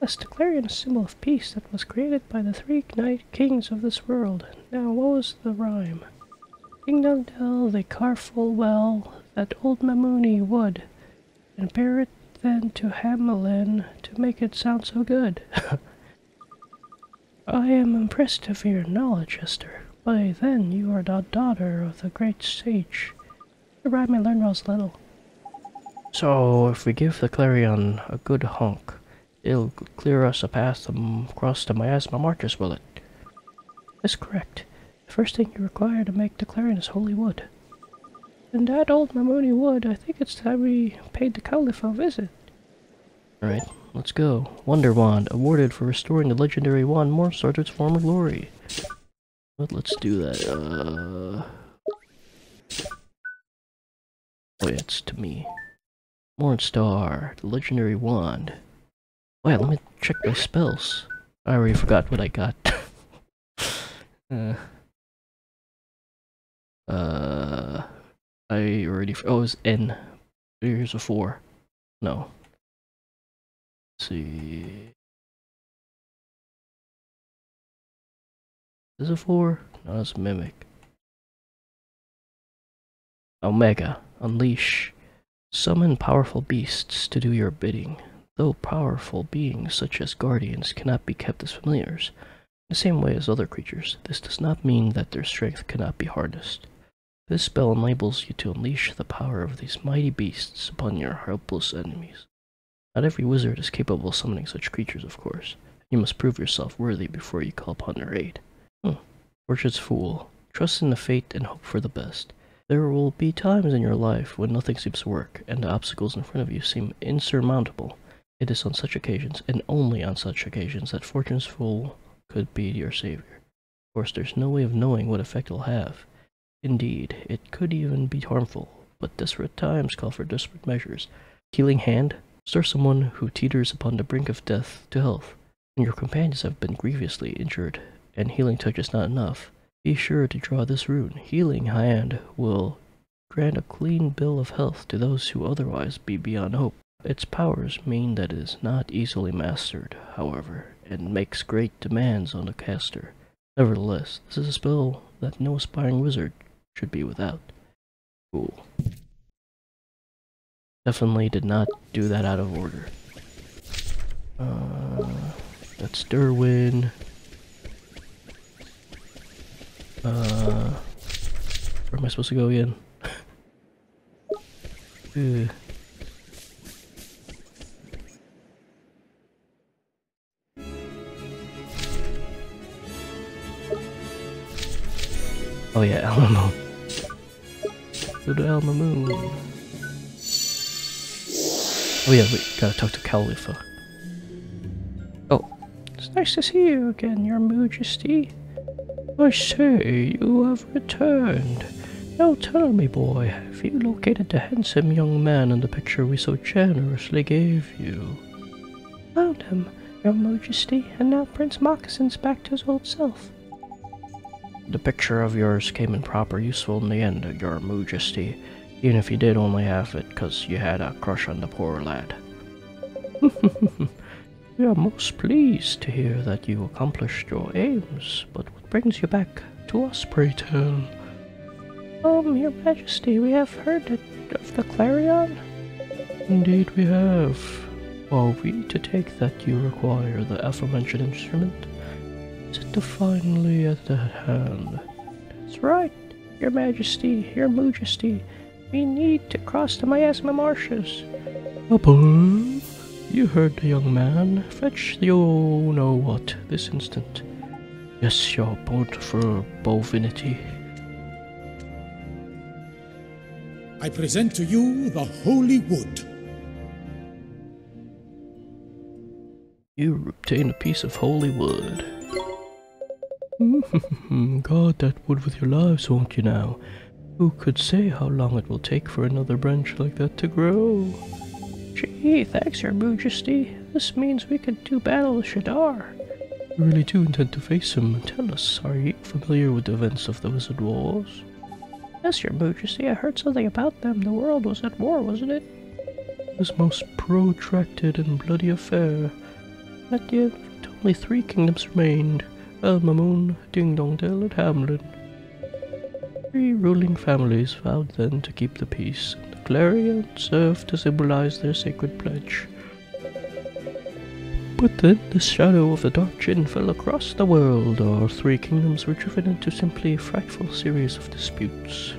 [SPEAKER 1] Yes, the clarion is a symbol of peace that was created by the three knight kings of this world. Now, what was the rhyme? Ding dong they carve full well that old Mamooni would Compare it then to Hamelin to make it sound so good. [LAUGHS] I am impressed of your knowledge, Esther. By then you are the daughter of the great sage. The ride may learn us little. So, if we give the Clarion a good honk, it'll clear us a path across the miasma marshes, will it? That's correct. The first thing you require to make the Clarion is holy wood. And that old Mamooni wood, I think it's time we paid the Caliph a visit. Alright, let's go. Wonder Wand, awarded for restoring the legendary wand more to its former glory. But let's do that. Uh... Oh yeah, it's to me. Mornstar, the legendary wand. Wait, let me check my spells. I already forgot what I got. [LAUGHS] uh, uh, I already. Oh, it's N. Here's a four. No. Let's see. Is it four? No, it's Mimic. Omega. Unleash. Summon powerful beasts to do your bidding. Though powerful beings such as guardians cannot be kept as familiars, in the same way as other creatures, this does not mean that their strength cannot be harnessed. This spell enables you to unleash the power of these mighty beasts upon your helpless enemies. Not every wizard is capable of summoning such creatures, of course. You must prove yourself worthy before you call upon their aid. Fortune's Fool. Trust in the fate and hope for the best. There will be times in your life when nothing seems to work, and the obstacles in front of you seem insurmountable. It is on such occasions, and only on such occasions, that Fortune's Fool could be your savior. Of course, there's no way of knowing what effect it'll have. Indeed, it could even be harmful, but desperate times call for desperate measures. Healing Hand, stir someone who teeters upon the brink of death to health. and your companions have been grievously injured, and healing touch is not enough, be sure to draw this rune. Healing Hand will grant a clean bill of health to those who otherwise be beyond hope. Its powers mean that it is not easily mastered, however, and makes great demands on the caster. Nevertheless, this is a spell that no aspiring wizard should be without. Cool. Definitely did not do that out of order. Uh, that's Derwin. Uh, where am I supposed to go again? [LAUGHS] Oh yeah, [LAUGHS] Alamo. Go to Al Mamoon. Oh yeah, we gotta talk to Cowlipha. Oh, it's nice to see you again, Your Majesty. I say, you have returned. Now tell me, boy, have you located the handsome young man in the picture we so generously gave you? Found him, Your Majesty, and now Prince Marcassin's back to his old self. The picture of yours came in proper useful in the end, Your Majesty, even if you did only have it because you had a crush on the poor lad. [LAUGHS] we are most pleased to hear that you accomplished your aims, but brings you back to us, pray tell? Um, Your Majesty, we have heard of the Clarion. Indeed we have. Are we to take that you require the aforementioned instrument? Is it finally at that hand? That's right, Your Majesty, Your Majesty. We need to cross the miasma marshes. Above? You heard the young man. Fetch the oh know what this instant. Yes, your bountiful bovinity.
[SPEAKER 3] I present to you the holy wood.
[SPEAKER 1] You obtain a piece of holy wood. Mm-hmm. [LAUGHS] Guard that wood with your lives, won't you now? Who could say how long it will take for another branch like that to grow? Gee, thanks, Your Majesty. This means we can do battle with Shadar. Really do intend to face him. Tell us, are you familiar with the events of the Wizard Wars? Yes, Your Majesty, I heard something about them. The world was at war, wasn't it? This most protracted and bloody affair. At the end, only three kingdoms remained. Al Mamoon, Ding Dong Dell, and Hamelin. Three ruling families vowed then to keep the peace, and the clarion served to symbolize their sacred pledge. But then the shadow of the Dark Jinn fell across the world. Our three kingdoms were driven into simply a frightful series of disputes.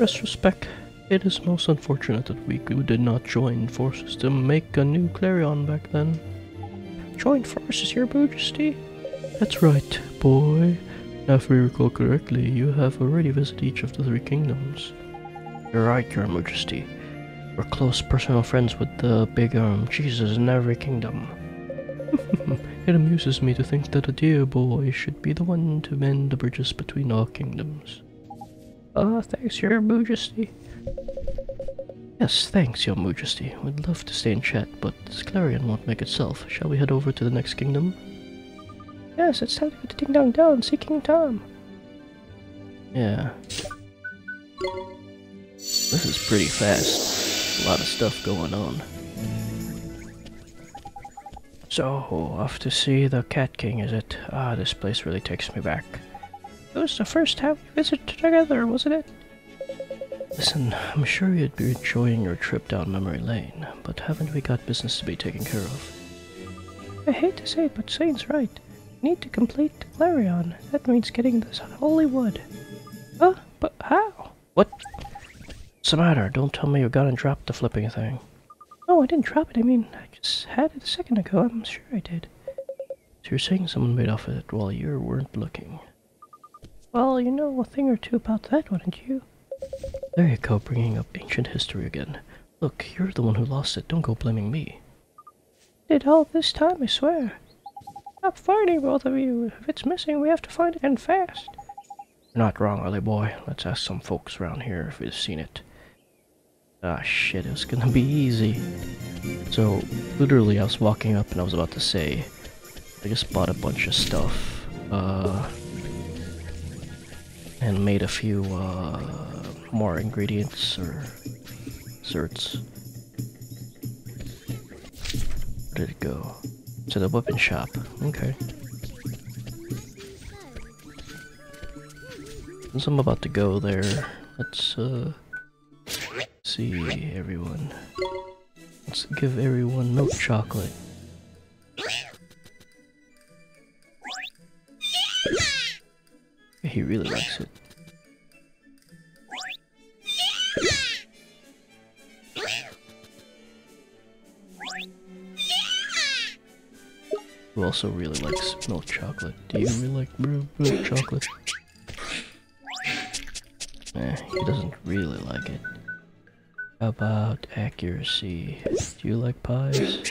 [SPEAKER 1] Retrospect, it is most unfortunate that we did not join forces to make a new Clarion back then. Join forces, Your Majesty? That's right, boy. Now If we recall correctly, you have already visited each of the three kingdoms. You're right, Your Majesty. We're close personal friends with the Big um, Arm Jesus in every kingdom. [LAUGHS] it amuses me to think that a dear boy should be the one to mend the bridges between our kingdoms. Ah, thanks, Your Majesty. Yes, thanks, Your Majesty. We'd love to stay and chat, but this Clarion won't make itself. Shall we head over to the next kingdom? Yes, it's time to get the ding dong down, see King Tom. Yeah. This is pretty fast. A lot of stuff going on. So, off to see the Cat King, is it? Ah, this place really takes me back. It was the first time we visited together, wasn't it? Listen, I'm sure you'd be enjoying your trip down memory lane, but haven't we got business to be taken care of? I hate to say it, but Swaine's right. We need to complete Clarion. That means getting this holy wood. Huh? But how? What? What's the matter? Don't tell me you got and dropped the flipping thing. No, I didn't drop it. I mean, I just had it a second ago. I'm sure I did. So you're saying someone made off with it while you weren't looking? Well, you know a thing or two about that, wouldn't you? There you go, bringing up ancient history again. Look, you're the one who lost it. Don't go blaming me. Did all this time, I swear. Stop fighting, both of you. If it's missing, we have to find it and fast. You're not wrong, early boy. Let's ask some folks around here if they've seen it. Ah, shit, it was gonna be easy. So, literally, I was walking up and I was about to say, I just bought a bunch of stuff, uh, and made a few, uh, more ingredients or desserts. Where did it go? To the weapon shop. Okay. Since I'm about to go there, let's, uh, see everyone. Let's give everyone milk chocolate. He really likes it. Who also really likes milk chocolate? Do you really like milk chocolate? Eh, he doesn't really like it. About accuracy? Do you like pies?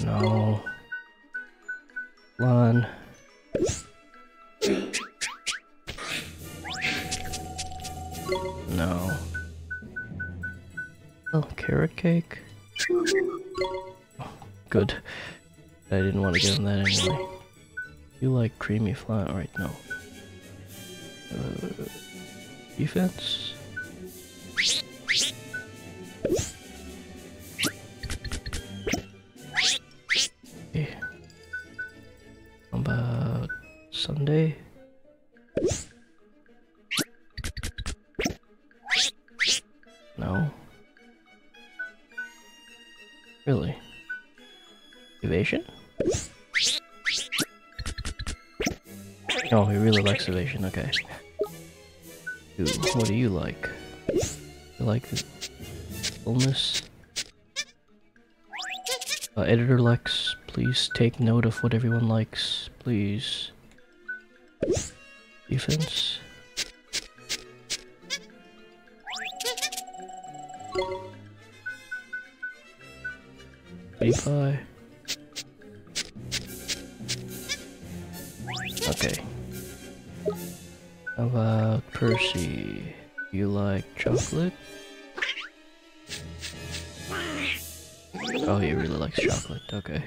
[SPEAKER 1] No. One. No. Oh, carrot cake? good. I didn't want to give him that anyway. You like creamy flan, right? No. Uh, defense? Okay. How about Sunday? No. Really? Evasion? Oh, he really likes evasion, okay. What do you like? You like the illness? Uh, Editor Lex, please take note of what everyone likes, please. Defense? pie. Okay. How about Percy? You like chocolate? Oh, he really likes chocolate. Okay.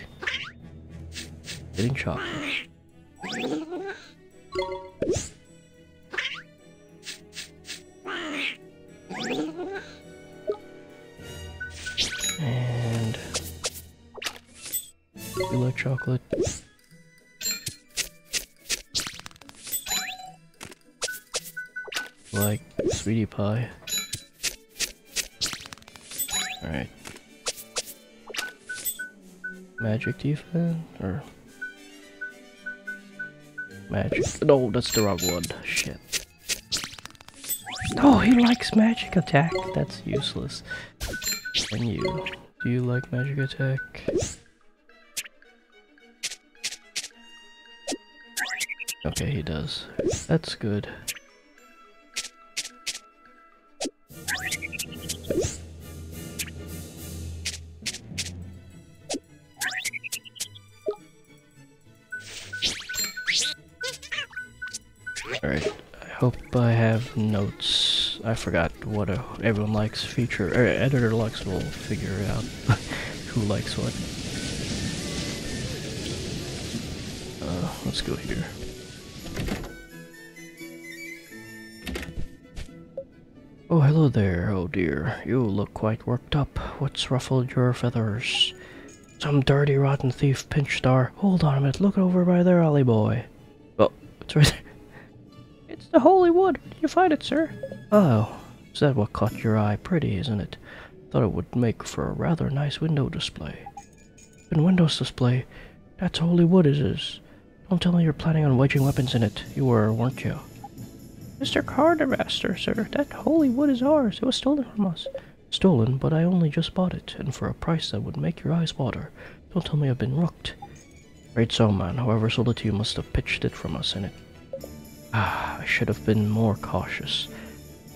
[SPEAKER 1] Getting chocolate. And you like chocolate? Pie. Alright. Magic defense or magic no that's the wrong one. Shit. Oh he likes magic attack. That's useless. And you. Do you like magic attack? Okay, he does. That's good. Notes. I forgot what uh, everyone likes feature, or editor Lux will figure out [LAUGHS] who likes what. Uh, let's go here. Oh, hello there. Oh dear, you look quite worked up. What's ruffled your feathers? Some dirty, rotten thief pinched our. Hold on a minute. Look over by there, Ollie boy. Oh, it's right there. [LAUGHS] It's the holy wood. You find it, sir? Oh, is that what caught your eye? Pretty, isn't it? Thought it would make for a rather nice window display. And windows display? That's holy wood, it is. Don't tell me you're planning on wedging weapons in it. You were, weren't you? Mr. Quartermaster, sir, that holy wood is ours. It was stolen from us. Stolen, but I only just bought it, and for a price that would make your eyes water. Don't tell me I've been rooked. Right so, man. Whoever sold it to you must have pitched it from us in it. Ah, I should have been more cautious.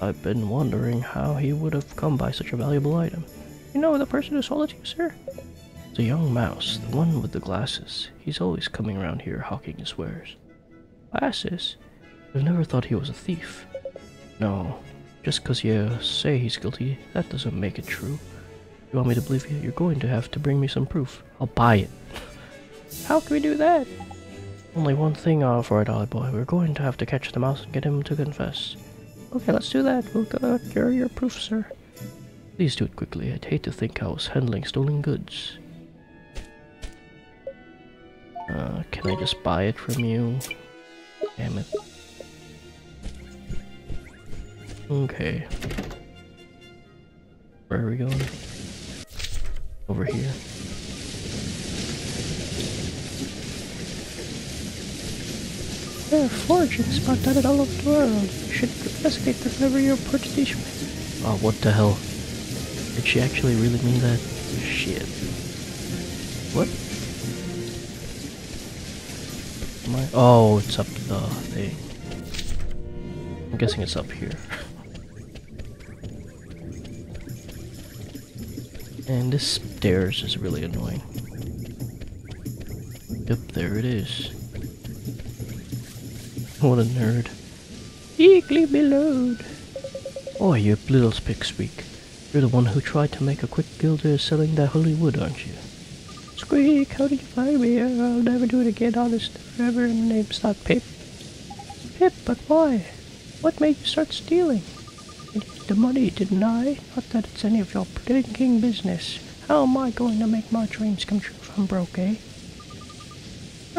[SPEAKER 1] I've been wondering how he would have come by such a valuable item. You know the person who sold it to you, sir? The young mouse, the one with the glasses. He's always coming around here hawking his wares. Glasses? I've never thought he was a thief. No, just 'cause you say he's guilty, that doesn't make it true. You want me to believe you? You're going to have to bring me some proof. I'll buy it. [LAUGHS] How can we do that? Only one thing off for it, Ollie boy. We're going to have to catch the mouse and get him to confess. Okay, let's do that. We'll go your, your proof, sir. Please do it quickly. I'd hate to think I was handling stolen goods. Uh, can I just buy it from you? Damn it. Okay. Where are we going? Over here. There are foraging spots dotted all over the world. You should investigate them whenever you approach these. Oh, what the hell? Did she actually really mean that? Shit. What? Oh, it's up the thing. I'm guessing it's up here. and this stairs is really annoying. Yep, there it is. What a nerd. Eagerly below. Oh, you little spick squeak. You're the one who tried to make a quick guilder selling that holy wood, aren't you? Squeak, how did you find me? I'll never do it again, honest. Forever, and the name's not Pip. Pip, but why? What made you start stealing? I needed the money, didn't I? Not that it's any of your blinking business. How am I going to make my dreams come true if I'm broke, eh?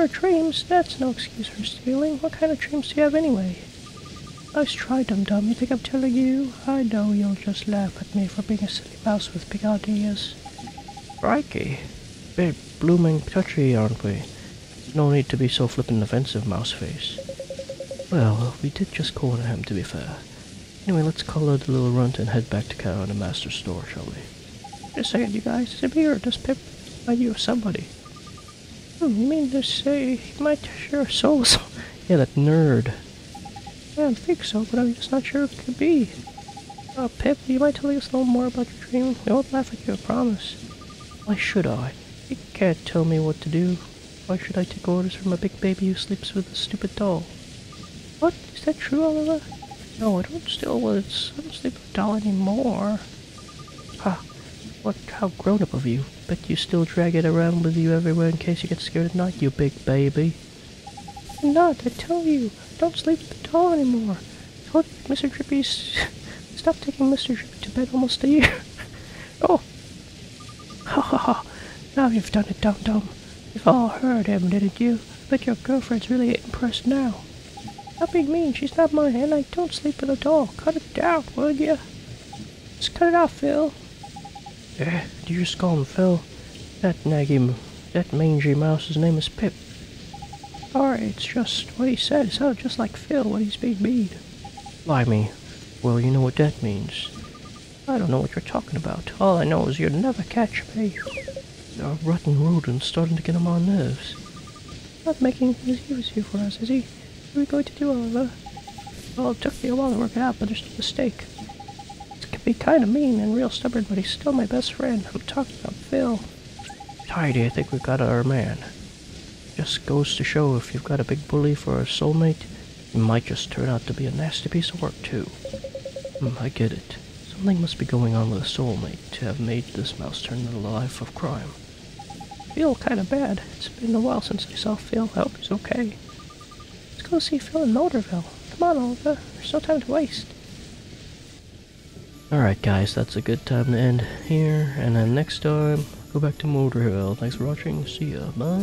[SPEAKER 1] Our dreams? That's no excuse for stealing. What kind of dreams do you have anyway? Nice try, dum-dum. You think I'm telling you? I know you'll just laugh at me for being a silly mouse with big ideas. Crikey. Big blooming touchy, aren't we? No need to be so flippin' offensive, mouse face. Well, we did just corner him, to be fair. Anyway, let's call out the little runt and head back to Cow the master store, shall we? Just saying, you guys, is it me or does Pip remind you of somebody? Hmm, you mean to say he might share a soul with some... Yeah, that nerd. Yeah, I think so, but I'm just not sure it could be. Uh, Pip, you might tell us a little more about your dream? I won't laugh at you, I promise. Why should I? You can't tell me what to do. Why should I take orders from a big baby who sleeps with a stupid doll? What? Is that true, Oliver? No, I don't steal words. I don't sleep with a doll anymore. Ha! What? How grown up of you. Bet you still drag it around with you everywhere in case you get scared at night, you big baby. I'm not, I tell you. Don't sleep at the doll anymore. I told Mr. Drippy's... Stop taking Mr. Drippy to bed almost a year. [LAUGHS] oh! Ha ha ha! Now you've done it, dum-dum. You've all heard him, didn't you? Bet your girlfriend's really impressed now. Stop being mean. She's not mine, and I don't sleep with a doll. Cut it down, would ya? Just cut it off, Phil. Just call him Phil? That naggy, that mangy mouse's name is Pip. Alright, it's just what he said. It sounded just like Phil when he's being mean. Blimey. Well, you know what that means. I don't know what you're talking about. All I know is you'll never catch me. The rotten rodent's starting to get on my nerves. Not making things easier for us, is he? What are we going to do, Oliver? Well, it took me a while to work it out, but there's no mistake. Be kind of mean and real stubborn, but he's still my best friend. I'm talking about Phil. Tidy, I think we've got our man. Just goes to show if you've got a big bully for a soulmate, you might just turn out to be a nasty piece of work, too. Hmm, I get it. Something must be going on with a soulmate to have made this mouse turn to a life of crime. I Feel kind of bad. It's been a while since I saw Phil. I hope he's okay. Let's go see Phil in Motorville. Come on, Oliver. There's no time to waste. Alright, guys, that's a good time to end here. And then next time, go back to Motorville. Thanks for watching. See ya. Bye.